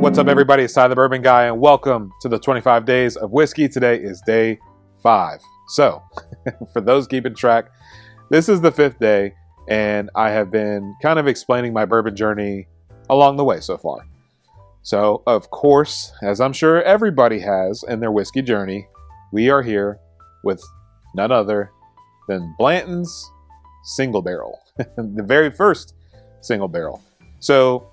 What's up, everybody? It's Ty the Bourbon Guy, and welcome to the 25 Days of Whiskey. Today is day five. So, for those keeping track, this is the fifth day, and I have been kind of explaining my bourbon journey along the way so far. So, of course, as I'm sure everybody has in their whiskey journey, we are here with none other than Blanton's Single Barrel, the very first single barrel. So,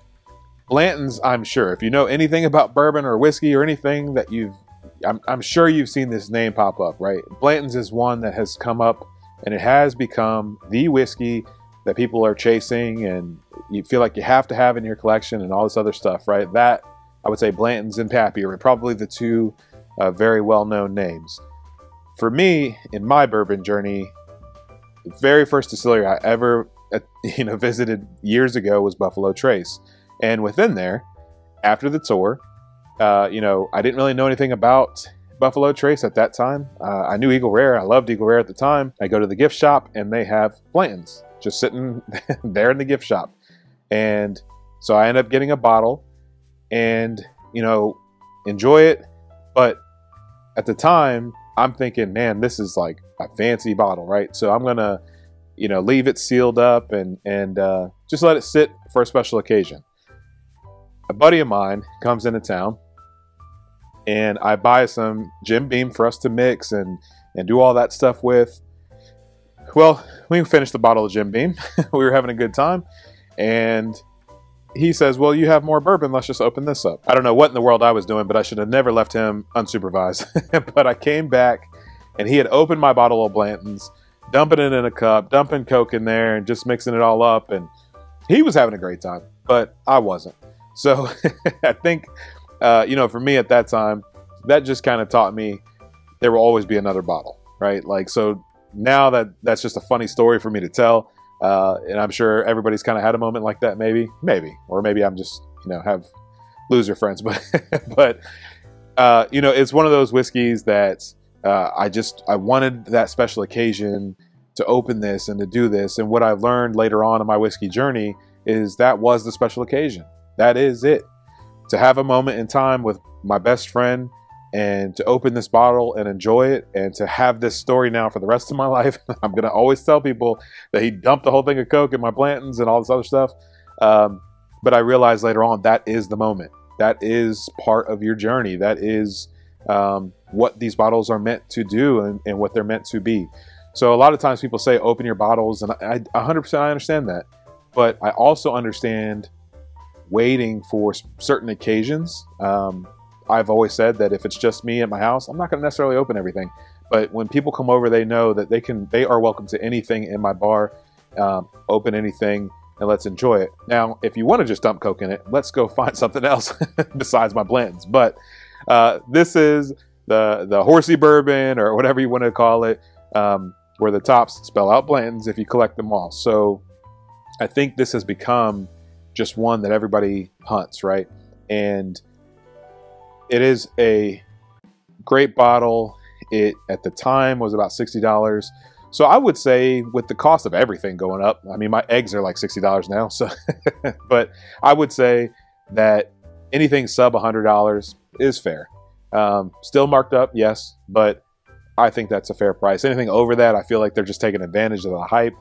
Blanton's, I'm sure, if you know anything about bourbon or whiskey or anything that you've, I'm, I'm sure you've seen this name pop up, right? Blanton's is one that has come up and it has become the whiskey that people are chasing and you feel like you have to have in your collection and all this other stuff, right? That, I would say Blanton's and Pappy are probably the two uh, very well known names. For me, in my bourbon journey, the very first distillery I ever you know visited years ago was Buffalo Trace. And within there, after the tour, uh, you know, I didn't really know anything about Buffalo Trace at that time. Uh, I knew Eagle Rare. I loved Eagle Rare at the time. I go to the gift shop and they have Blanton's just sitting there in the gift shop. And so I end up getting a bottle and, you know, enjoy it. But at the time, I'm thinking, man, this is like a fancy bottle, right? So I'm to, you know, leave it sealed up and, and uh, just let it sit for a special occasion a buddy of mine comes into town and I buy some Jim Beam for us to mix and, and do all that stuff with. Well, we finished the bottle of Jim Beam. we were having a good time. And he says, Well, you have more bourbon. Let's just open this up. I don't know what in the world I was doing, but I should have never left him unsupervised. but I came back and he had opened my bottle of Blanton's, dumping it in a cup, dumping Coke in there, and just mixing it all up. And he was having a great time, but I wasn't. So I think, uh, you know, for me at that time, that just kind of taught me there will always be another bottle, right? Like, so now that that's just a funny story for me to tell. Uh, and I'm sure everybody's kind of had a moment like that, maybe, maybe, or maybe I'm just, you know, have loser friends, but, but, uh, you know, it's one of those whiskeys that uh, I just, I wanted that special occasion to open this and to do this. And what I learned later on in my whiskey journey is that was the special occasion. That is it. To have a moment in time with my best friend and to open this bottle and enjoy it and to have this story now for the rest of my life. I'm going to always tell people that he dumped the whole thing of Coke in my Blanton's and all this other stuff. Um, but I realized later on that is the moment. That is part of your journey. That is um, what these bottles are meant to do and, and, what they're meant to be. So a lot of times people say open your bottles, and I, I 100% I understand that. But I also understand waiting for certain occasions. Um, I've always said that if it's just me at my house, I'm not going to necessarily open everything. But when people come over, they know that they can, they are welcome to anything in my bar, um, open anything, and let's enjoy it. Now, if you want to just dump Coke in it, let's go find something else besides my Blanton's. But uh, this is the the horsey bourbon or whatever you want to call it, um, where the tops spell out Blanton's if you collect them all. So I think this has become just one that everybody hunts, right? And it is a great bottle. It at the time was about sixty dollars. So I would say with the cost of everything going up, I mean my eggs are like sixty dollars now. So, but I would say that anything sub hundred dollars is fair. Um, still marked up, yes, but I think that's a fair price. Anything over that, I feel like they're just taking advantage of the hype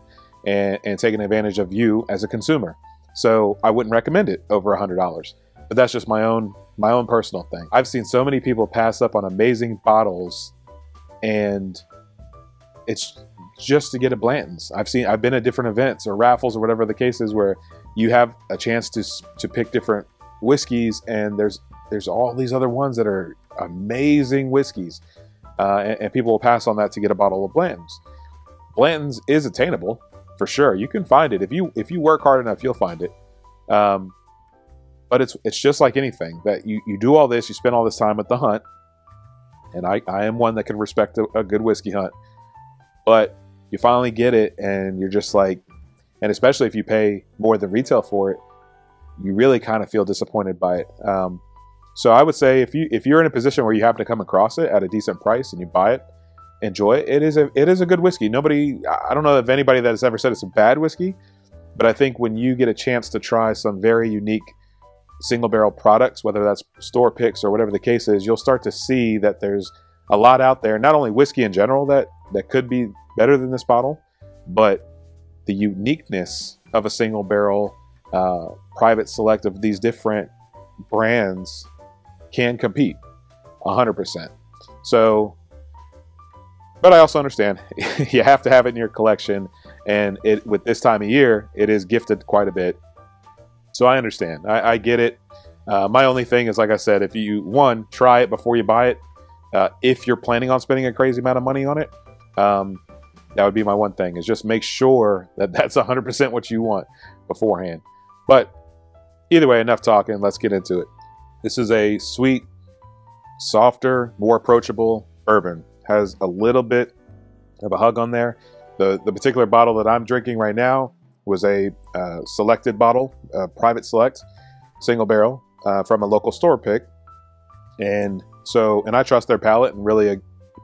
and, and taking advantage of you as a consumer. So I wouldn't recommend it over a hundred dollars. But that's just my own my own personal thing. I've seen so many people pass up on amazing bottles, and it's just to get a Blanton's. I've seen I've been at different events or raffles or whatever the case is where you have a chance to to pick different whiskeys, and there's there's all these other ones that are amazing whiskeys, uh, and, and people will pass on that to get a bottle of Blanton's. Blanton's is attainable for sure. You can find it if you if you work hard enough, you'll find it. Um, but it's it's just like anything that you you do all this, you spend all this time at the hunt, and I I am one that can respect a, a good whiskey hunt, but you finally get it, and you're just like, and especially if you pay more than retail for it, you really kind of feel disappointed by it. Um, so I would say if you if you're in a position where you happen to come across it at a decent price and you buy it, enjoy it. It is a it is a good whiskey. Nobody I don't know if anybody that has ever said it's a bad whiskey, But I think when you get a chance to try some very unique single barrel products, whether that's store picks or whatever the case is, you'll start to see that there's a lot out there, not only whiskey in general that, that could be better than this bottle, but the uniqueness of a single barrel uh, private select of these different brands can compete 100%. So, but I also understand you have to have it in your collection, and it with this time of year, it is gifted quite a bit. So I understand. I, I get it. Uh, my only thing is, like I said, if you one try it before you buy it, uh, if you're planning on spending a crazy amount of money on it, um, that would be my one thing. Is just make sure that that's 100% what you want beforehand. But either way, enough talking. Let's get into it. This is a sweet, softer, more approachable bourbon. Has a little bit of a hug on there. The the particular bottle that I'm drinking right now was a uh, selected bottle, a private select, single barrel uh, from a local store pick, and so and I trust their palate and really uh,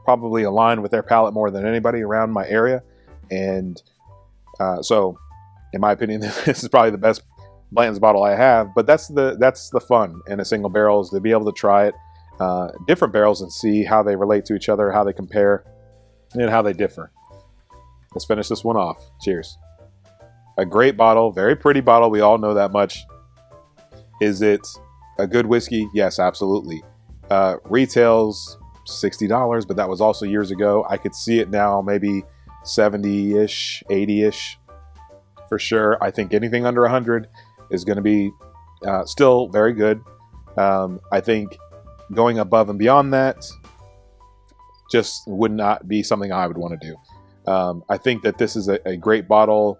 probably align with their palate more than anybody around my area, and uh, so in my opinion, this is probably the best Blanton's bottle I have. But that's the that's the fun in a single barrel is to be able to try it, uh, different barrels and see how they relate to each other, how they compare, and how they differ. Let's finish this one off. Cheers. A great bottle, very pretty bottle. We all know that much. Is it a good whiskey? Yes, absolutely. Uh, retails sixty dollars, but that was also years ago. I could see it now, maybe seventy ish, eighty ish, for sure. I think anything under hundred is going to be uh, still very good. Um, I think going above and beyond that just would not be something I would want to do. Um, I think that this is a, a, great bottle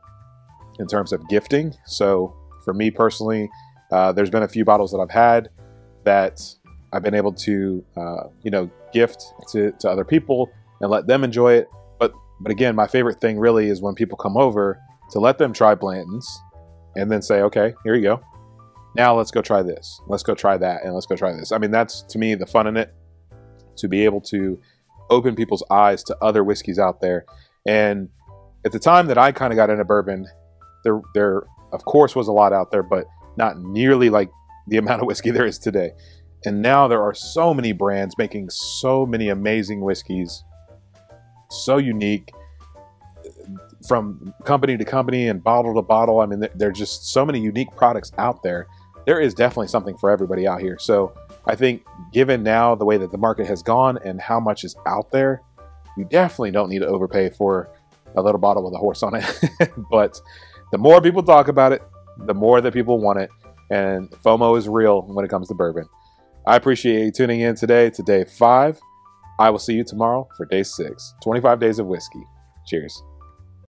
in terms of gifting. So for me personally, uh, there's been a few bottles that I've had that I've been able to, uh, you know, gift to, to other people and let them enjoy it. But but again, my favorite thing really is when people come over to let them try Blanton's and then say, okay, here you go. Now let's go try this. Let's go try that. And let's go try this. I mean, that's to me the fun in it to be able to open people's eyes to other whiskeys out there. And at the time that I kind of got into bourbon, there, there of course was a lot out there, but not nearly like the amount of whiskey there is today. And now there are so many brands making so many amazing whiskeys, so unique from company to company and bottle to bottle. I mean, there are just so many unique products out there. There is definitely something for everybody out here. So I think, given now the way that the market has gone and how much is out there, you definitely don't need to overpay for a little bottle with a horse on it. but the more people talk about it, the more that people want it. And FOMO is real when it comes to bourbon. I appreciate you tuning in today to day five. I will see you tomorrow for day six 25 days of whiskey. Cheers.